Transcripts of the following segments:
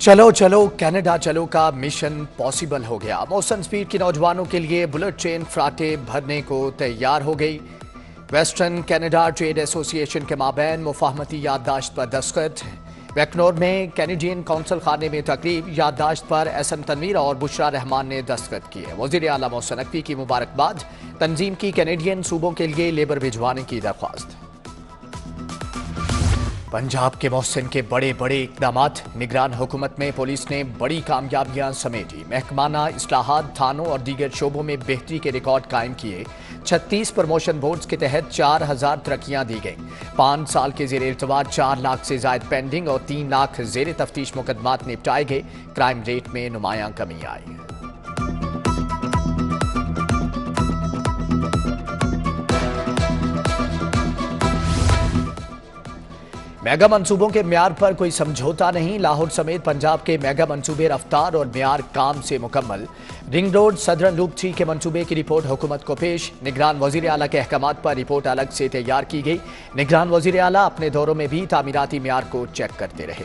चलो चलो, कनाडा चलो का मिशन पॉसिबल हो गया। मौसम स्पीड के नौजवानों के लिए बुलेट ट्रेन फ्राटे भरने को तैयार हो गई। वेस्टर्न कनाडा ट्रेड एसोसिएशन के माबैन मुफाहमती याददाश्त पर दस्तखत। वैकनोर में कैनेडियन कौंसल खाने में तकरीब याददाश्त पर एस एम तनवीर और बुशरा रहमान ने दस्तखत किए। वज़ीर अला मोहसन नकवी की मुबारकबाद। तंजीम की कैनेडियन सूबों के लिए लेबर भिजवाने की दरख्वास्त। पंजाब के मोहसिन के बड़े बड़े इकदाम निगरान हुकूमत में पुलिस ने बड़ी कामयाबियाँ समेटी। महकमाना असलाहत थानों और दीगर शोबों में बेहतरी के रिकॉर्ड कायम किए। छत्तीस प्रमोशन बोर्ड्स के तहत चार हज़ार तरक्यां दी गई। पाँच साल के जेर इतवार चार लाख से जायद पेंडिंग और तीन लाख जेर तफ्तीश मुकदमात निपटाए गए। क्राइम रेट में नुमाया कमी आई। मेगा मंसूबों के म्यार पर कोई समझौता नहीं। लाहौर समेत पंजाब के मेगा मंसूबे रफ्तार और म्यार काम से मुकम्मल। Ring road southern loop three के मंसूबे की रिपोर्ट हुकूमत को पेश। निगरान वज़ीर अला के अहकाम पर रिपोर्ट अलग से तैयार की गई। निगरान वज़ीर अला अपने दौरों में भी तामीराती म्यार को चेक करते रहे।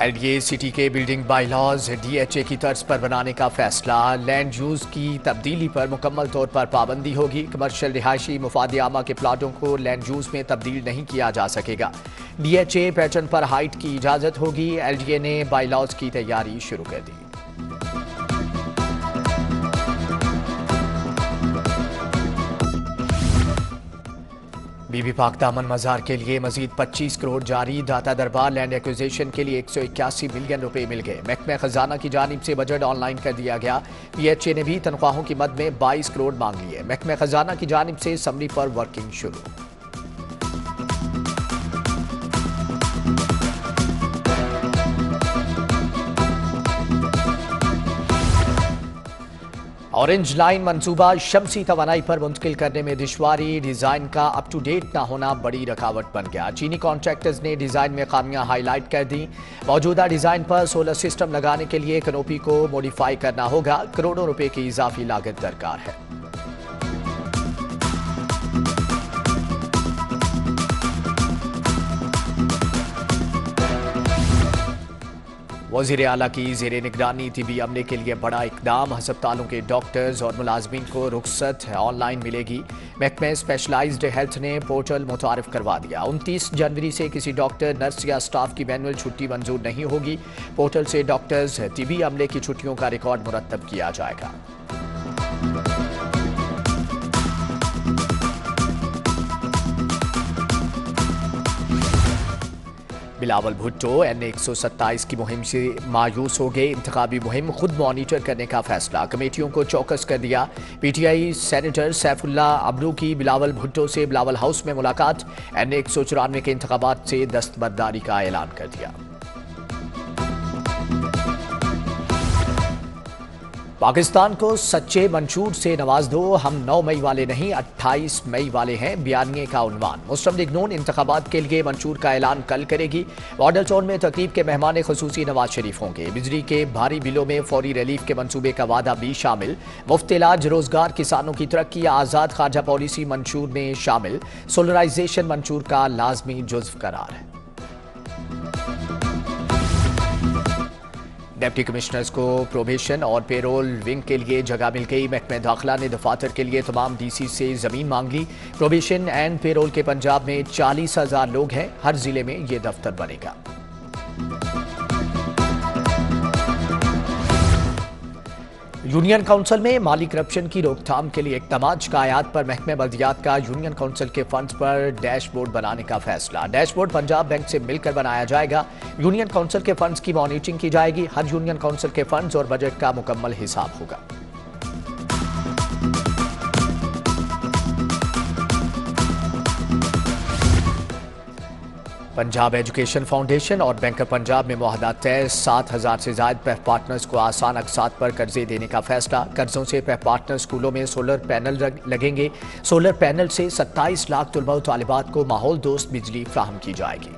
एलडीए सिटी के बिल्डिंग बाईलॉज डीएचए की तर्ज पर बनाने का फैसला। लैंड यूज़ की तब्दीली पर मुकम्मल तौर पर पाबंदी होगी। कमर्शियल रिहायशी मुफाद आमा के प्लाटों को लैंड यूज़ में तब्दील नहीं किया जा सकेगा। डीएचए पैटर्न पर हाइट की इजाज़त होगी। एलडीए ने बाईलॉज की तैयारी शुरू कर दी। बीबी पाक दामन मजार के लिए मजीद 25 करोड़ जारी, दाता दरबार लैंड एक्विजेशन के लिए एक सौ इक्यासी मिलियन रुपए मिल गए। महकमे खजाना की जानब से बजट ऑनलाइन कर दिया गया। पी एच ए ने भी तनख्वाहों की मद में 22 करोड़ मांग लिए महकमे खजाना की जानब से समरी पर वर्किंग शुरू। ऑरेंज लाइन मंसूबा, शमसी तोानाई पर मुंतकिल करने में दुशारी डिज़ाइन का अप टू डेट ना होना बड़ी रुकावट बन गया। चीनी कॉन्ट्रैक्टर्स ने डिज़ाइन में खामियाँ हाईलाइट कर दी। मौजूदा डिज़ाइन पर सोलर सिस्टम लगाने के लिए कनोपी को मॉडिफाई करना होगा। करोड़ों रुपए की इजाफी लागत दरकार है। वज़ीर अला की जेर निगरानी तबी अमले के लिए बड़ा इकदाम। हस्पतालों के डॉक्टर्स और मुलाजमीन को रुख्सत ऑनलाइन मिलेगी। महकमे स्पेशलाइज्ड हेल्थ ने पोर्टल मुतारफ करवा दिया। उनतीस जनवरी से किसी डॉक्टर, नर्स या स्टाफ की मैनुअल छुट्टी मंजूर नहीं होगी। पोर्टल से डॉक्टर्स तबी अमले की छुट्टियों का रिकॉर्ड मुरतब किया जाएगा। बिलावल भुट्टो, एन एक सौ सत्ताईस की मुहिम से मायूस हो गए। इंतबी मुहिम खुद मॉनिटर करने का फैसला। कमेटियों को चौकस कर दिया। P T I senator Saifullah Abro की बिलावल भुट्टो से बिलावल हाउस में मुलाकात। एन एक सौ चौरानवे के इंतबात से दस्तबरदारी का ऐलान कर दिया। पाकिस्तान को सच्चे मंशूर से नवाज़ दो। हम 9 मई वाले नहीं 28 मई वाले हैं। बयानिए का उनवान। मुस्लिम लीग नून इंतबात के लिए मंशूर का ऐलान कल करेगी। मॉडल टाउन में तकरीब के मेहमान खसूसी नवाज़ शरीफ होंगे। बिजली के भारी बिलों में फौरी रिलीफ के मनसूबे का वादा भी शामिल। मुफ़्त इलाज रोज़गार किसानों की तरक्की, आज़ाद खारजा पॉलिसी मंशूर में शामिल। सोलराइजेशन मंशूर का लाजमी जुज्व करार। है डिप्टी कमिश्नर्स को प्रोबेशन और पेरोल विंग के लिए जगह मिल गई। महकमे दाखिला ने दफातर के लिए तमाम डीसी से ज़मीन मांग। ली प्रोबेशन एंड पेरोल के पंजाब में चालीस हज़ार लोग हैं। हर ज़िले में ये दफ्तर बनेगा। यूनियन काउंसिल में माली करप्शन की रोकथाम के लिए इकदाम का आयात पर महकमे बल्दियात का यूनियन काउंसिल के फंड पर डैशबोर्ड बनाने का फैसला। डैशबोर्ड पंजाब बैंक से मिलकर बनाया जाएगा। यूनियन काउंसिल के फंड की मॉनिटरिंग की जाएगी। हर यूनियन काउंसिल के फंड और बजट का मुकम्मल हिसाब होगा। पंजाब एजुकेशन फाउंडेशन और बैंक ऑफ़ पंजाब में माहदा तय, सात हज़ार से जायद पेह पार्टनर्स को आसान अकसात पर कर्जे देने का फैसला। कर्जों से पेह पार्टनर स्कूलों में सोलर पैनल लगेंगे। सोलर पैनल से सत्ताईस लाख तलबा तलबात को माहौल दोस्त बिजली फ्राहम की जाएगी।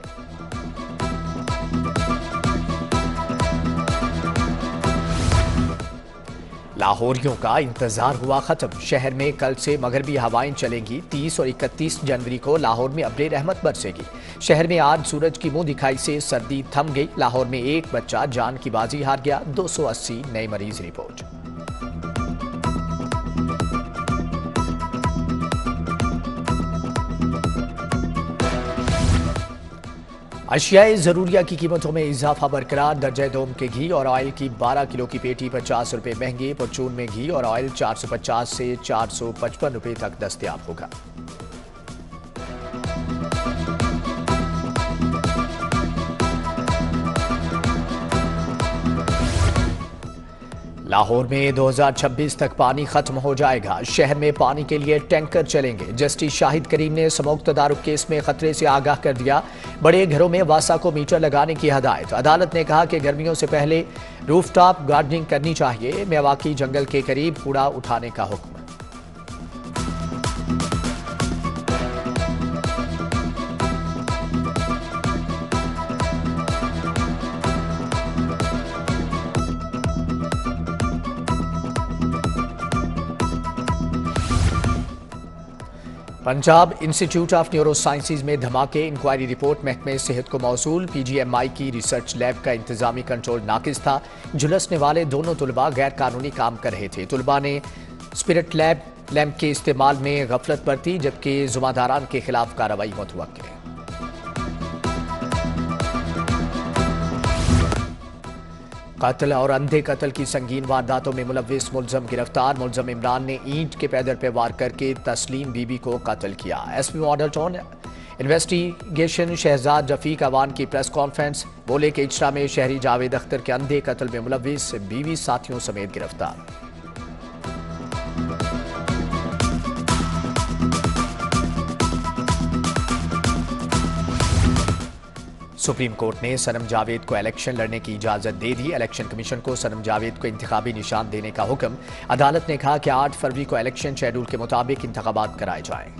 लाहौरियों का इंतज़ार हुआ खत्म। शहर में कल से मगरबी हवाएँ चलेंगी 30 और 31 जनवरी को लाहौर में अबले रहमत बरसेगी। शहर में आज सूरज की मुँह दिखाई से सर्दी थम गई। लाहौर में एक बच्चा जान की बाजी हार गया। 280 नए मरीज़ रिपोर्ट। अशियाए ज़रूरिया की कीमतों में इजाफा बरकरार, दर्जा दोम के घी और ऑयल की 12 किलो की पेटी पचास रुपये महँगी, परचून में घी और ऑयल 450 से चार सौ पचपन रुपये तक दस्तियाब होगा। लाहौर में 2026 तक पानी खत्म हो जाएगा। शहर में पानी के लिए टैंकर चलेंगे। जस्टिस शाहिद करीम ने समोक तदारुक केस में खतरे से आगाह कर दिया। बड़े घरों में वासा को मीटर लगाने की हदायत। अदालत ने कहा कि गर्मियों से पहले रूफटॉप गार्डनिंग करनी चाहिए। मेवाकी जंगल के करीब कूड़ा उठाने का हुक्म। Punjab Institute of Neuro Sciences में धमाके, इंक्वायरी रिपोर्ट, महकमे सेहत को मौसूल, पीजीएमआई की रिसर्च लैब का इंतजामी कंट्रोल नाकिस था। झुलसने वाले दोनों तलबा गैर कानूनी काम कर रहे थे। तलबा ने स्पिरिट लैब, लैम्प के इस्तेमाल में गफलत बरती, जबकि जुमादारान के खिलाफ कार्रवाई मुतव कत्ल और अंधे कत्ल की संगीन वारदातों में मुलविस मुलजम गिरफ़्तार। मुलजम इमरान ने ईंट के पैदल पर वार करके तस्लीम बीबी को कत्ल किया। S P Model Town investigation Shahzad Rafiq Awan की प्रेस कॉन्फ्रेंस, बोले के इचरा में शहरी जावेद अख्तर के अंधे कत्ल में मुलविस बीवी साथियों समेत गिरफ़्तार। सुप्रीम कोर्ट ने सनम जावेद को इलेक्शन लड़ने की इजाज़त दे दी। इलेक्शन कमीशन को सनम जावेद को इंतबी निशान देने का हुक्म। अदालत ने कहा कि आठ फरवरी को इलेक्शन शेड्यूल के मुताबिक इंतबात कराए जाएँ।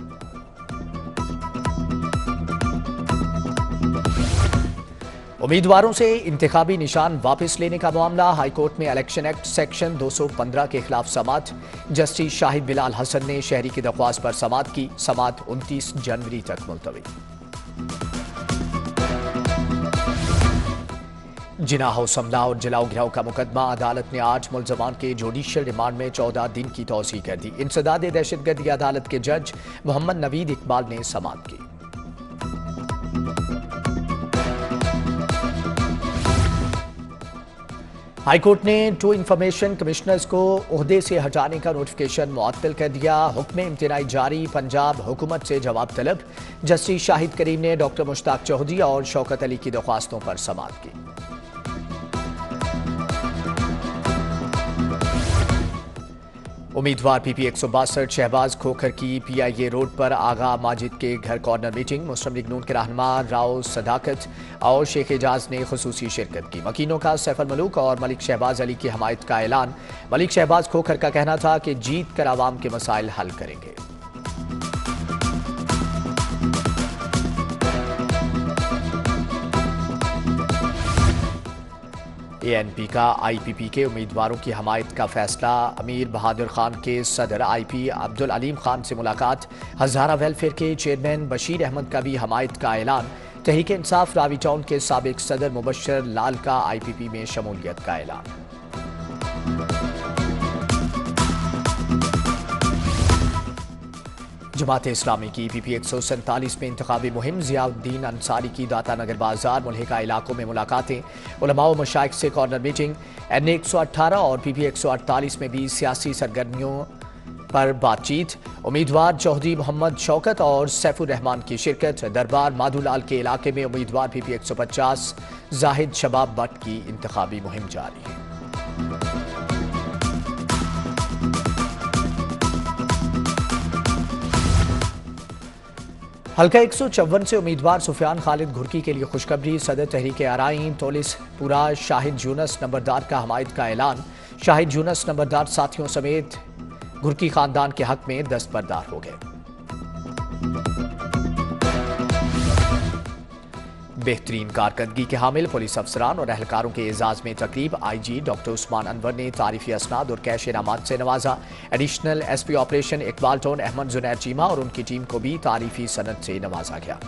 उम्मीदवारों से इंतबी निशान वापस लेने का मामला। हाईकोर्ट में इलेक्शन एक्ट सेक्शन 215 के खिलाफ समात। जस्टिस शाहिद बिलाल हसन ने शहरी की दरख्वास्त पर समात की। समात 29 जनवरी तक मुलतवी। जिना हाउस हमला और जलाओ गिराव का मुकदमा। अदालत ने आठ मुलजमान के जुडिशियल रिमांड में चौदह दिन की तोसी कर दी। इंसदाद दहशतगर्दी अदालत के जज मोहम्मद नवीद इकबाल ने समाप्त की। हाईकोर्ट ने टू इंफॉर्मेशन कमिश्नर्स को अहदे से हटाने का नोटिफिकेशन मुअत्तल कर दिया। हुक्म इम्तनाई जारी, पंजाब हुकूमत से जवाब तलब। जस्टिस शाहिद करीम ने डॉक्टर मुश्ताक चौधरी और शौकत अली की दरख्वास्तों पर समाप्त की। उम्मीदवार पीपी एक सौ बासठ शहबाज खोखर की पीआईए रोड पर आगा माजिद के घर कॉर्नर मीटिंग मुस्लिम लीग नून के रहनमा राव सदाकत और शेख एजाज ने खसूसी शिरकत की। मकीनों का सैफल मलूक और मलिक शहबाज अली की हमायत का ऐलान। मलिक शहबाज खोखर का कहना था कि जीत कर आवाम के मसाइल हल करेंगे। एएनपी का आईपीपी के उम्मीदवारों की हमायत का फैसला। अमीर बहादुर खान के सदर आईपी अब्दुल अलीम खान से मुलाकात। हजारा वेलफेयर के चेयरमैन बशीर अहमद का भी हमायत का ऐलान। तहरीक इंसाफ रावी टाउन के सबक सदर मुबशर लाल का आईपीपी में शमूलियत का ऐलान। जमात इस्लामी की पी पी एक सौ सैंतालीस में इंतबी मुहिम जियाउद्दीन अंसारी की दाता नगर बाज़ार मुलहिका इलाकों में मुलाकातें। उलमाओ मशाइक से कॉर्नर मीटिंग। एन ए एक सौ अट्ठारह और पी पी एक सौ अड़तालीस में भी सियासी सरगर्मियों पर बातचीत। उम्मीदवार चौधरी मोहम्मद शौकत और सैफुररहमान की शिरकत। दरबार माधुलाल के इलाके में उम्मीदवार पी पी एक सौ पचास, जाहिद शबाब भट्ट की इंतबी मुहिम जारी। है हल्का एक सौ चौवन से उम्मीदवार सुफियान खालिद घुरकी के लिए खुशखबरी, सदर तहरीक आरइन तोलिस पूरा, शाहिद जूनस नंबरदार का हमायत का ऐलान। शाहिद जूनस नंबरदार साथियों समेत घुरकी खानदान के हक में दस्तबरदार हो गए। बेहतरीन कारकर्दगी के हामिल पुलिस अफसरान और अहलकारों के एजाज में तकरीब। I G doctor Usman Anwar ने तारीफी असनाद और कैश इनामत से नवाजा। Additional S P operation Iqbal Town, Ahmad Junair Cheema और उनकी टीम को भी तारीफी सनत से नवाजा गया।